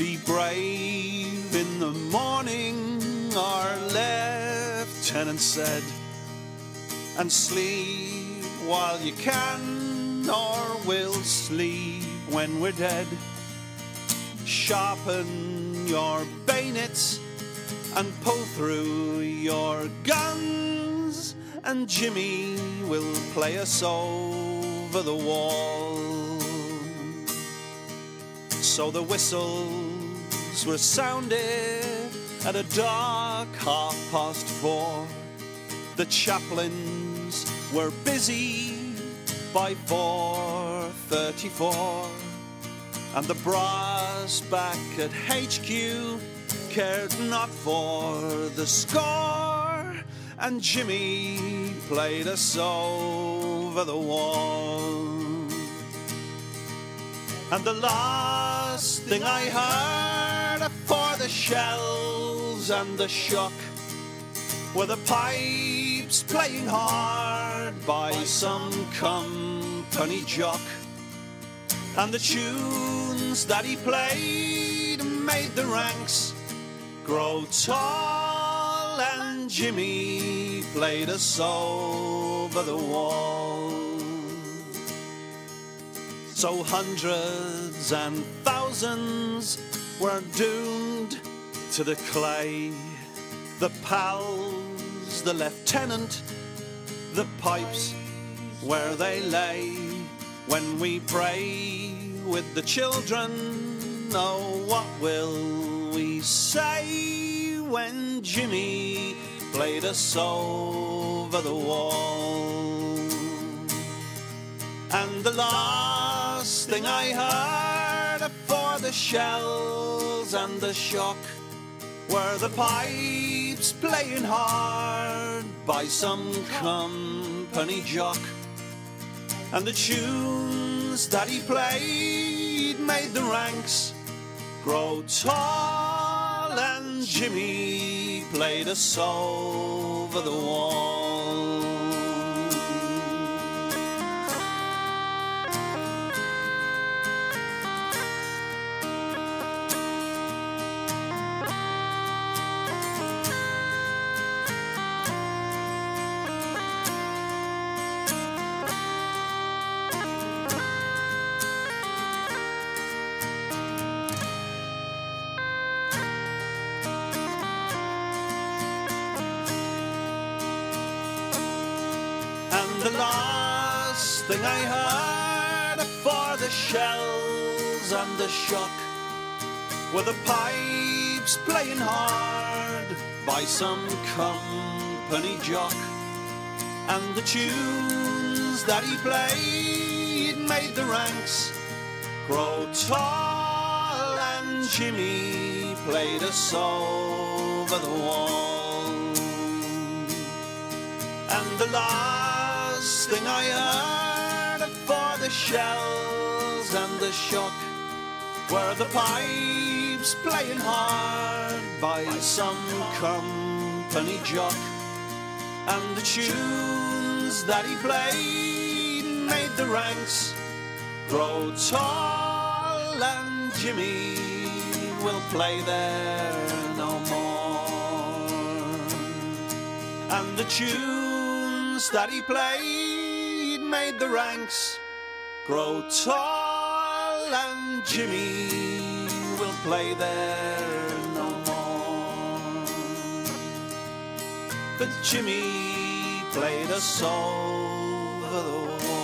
Be brave in the morning, our lieutenant said, and sleep while you can, or we'll sleep when we're dead. Sharpen your bayonets and pull through your guns, and Jimmy will play us over the wall. So the whistles were sounded at a dark half past four. The chaplains were busy by 4.34 and the brass back at HQ cared not for the score and Jimmy played us over the wall and the last thing I heard for the shells and the shock were the pipes playing hard by some company jock. And the tunes that he played made the ranks grow tall, and Jimmy played us over the wall. So hundreds and thousands were doomed to the clay. The pals, the lieutenant, the pipes, where they lay. When we pray with the children, oh, what will we say when Jimmy played us over the wall? And the last thing I heard for the shells and the shock were the pipes playing hard by some company jock. And the tunes that he played made the ranks grow tall, and Jimmy played us over the wall. The last thing I heard for the shells and the shock were the pipes playing hard by some company jock. And the tunes that he played made the ranks grow tall, and Jimmy played us over the wall. And the last thing I heard for the shells and the shock were the pipes playing hard by some company jock. And the tunes that he played made the ranks grow tall, and Jimmy will play there no more. And the tunes that he played made the ranks grow tall, and Jimmy will play there no more. But Jimmy played us over the wall.